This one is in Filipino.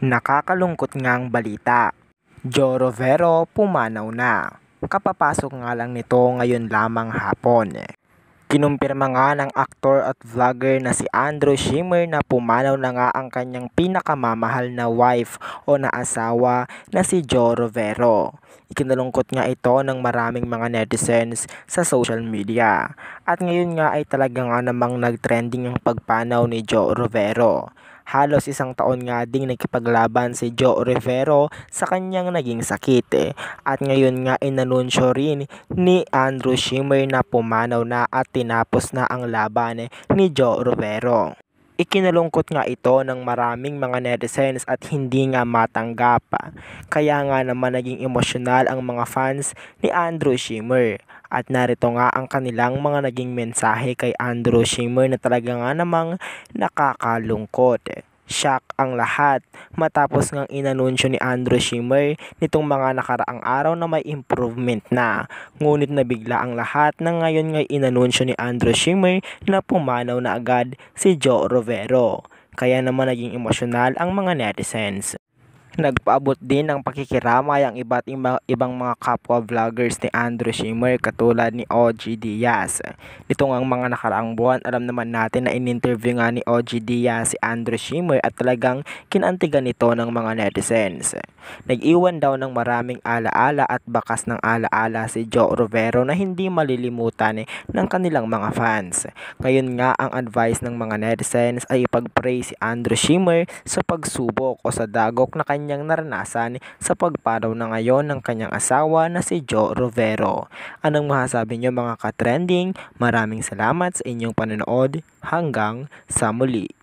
Nakakalungkot ngang balita. Joe Rovero pumanaw na. Kapapasok nga lang nito ngayon lamang hapon. Kinumpirma nga ng aktor at vlogger na si Andrew Schimmer na pumanaw na nga ang kanyang pinakamamahal na wife o na asawa na si Joe Rovero. Ikinalungkot nga ito ng maraming mga netizens sa social media. At ngayon nga ay talaga nga namang nagtrending ang pagpanaw ni Joe Rovero. Halos isang taon nga ding nagkipaglaban si Joe Rivero sa kanyang naging sakit. Eh. At ngayon nga inanunsyo rin ni Andrew Schimmer na pumanaw na at tinapos na ang laban eh, ni Joe Rivero. Ikinalungkot nga ito ng maraming mga netizens at hindi nga matanggap. Kaya nga naman naging emosyonal ang mga fans ni Andrew Schimmer. At narito nga ang kanilang mga naging mensahe kay Andrew Schimmer na talaga nga namang nakakalungkot. Shock ang lahat matapos ngang inanunsyo ni Andrew Schimmer nitong mga nakaraang araw na may improvement na. Ngunit nabigla ang lahat na ngayon ngay inanunsyo ni Andrew Schimmer na pumanaw na agad si Joe Rovero. Kaya naman naging emosyonal ang mga netizens. Nagpaabot din ng pakikiramay ang iba't ibang mga kapwa vloggers ni Andrew Schimmer katulad ni OG Diaz. Nito ang mga nakaraang buwan, alam naman natin na in-interview nga ni OG Diaz si Andrew Schimmer at talagang kinantigan nito ng mga netizens. Nag-iwan daw ng maraming alaala at bakas ng alaala si Joe Rovero na hindi malilimutan ng kanilang mga fans. Ngayon nga ang advice ng mga netizens ay ipag-pray si Andrew Schimmer sa pagsubok o sa dagok na kanya kanyang naranasan sa pagparaw na ngayon ng kanyang asawa na si Joe Rovero. Anong masasabi niyo mga ka-trending? Maraming salamat sa inyong panonood. Hanggang sa muli.